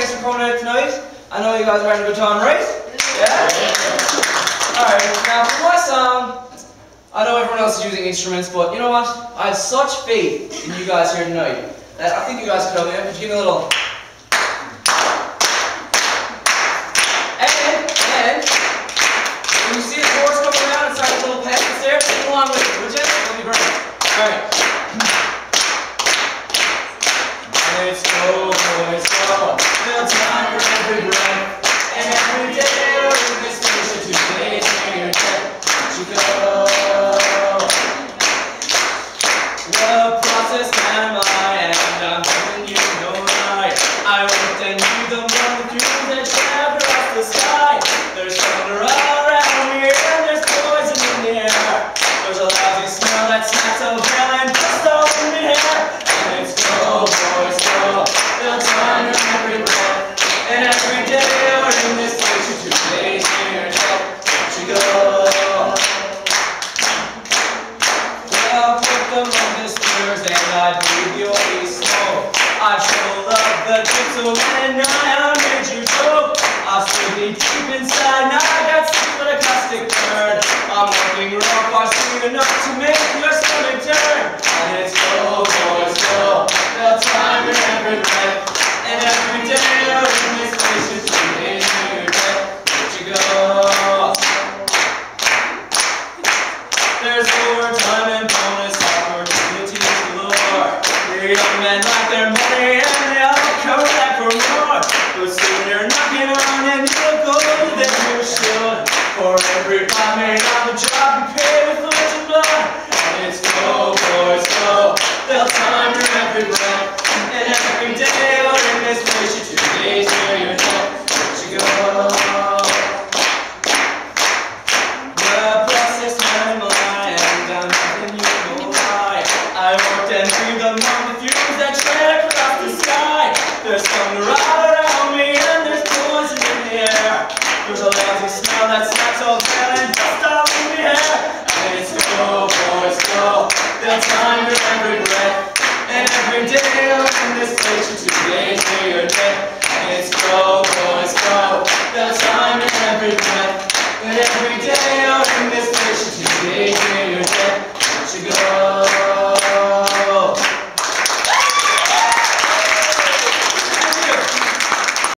thanks for coming out tonight. I know you guys are having a good time, right? Yeah? Alright, now for my song, I know everyone else is using instruments, but you know what? I have such faith in you guys here tonight that I think you guys could help me out. Could you give me a little... And, and, when you see the chorus coming around, it's like a little peasants there, along with it, would you? Alright. I sure love the gentleman and I made you joke. I'll still be deep inside, now I got secret a caustic turn. I'm working rough, I've seen enough to make your stomach turn. And it's go, boys, go. The time in every breath. And every day I walked into breathed among the fumes that tread across the sky. There's thunder all around me and there's poison in the air. There's a lousy smell that not so bad and dust all in the air. And it's go, boys, go. They'll time your every breath. And every day I'll end this place for two days to your death.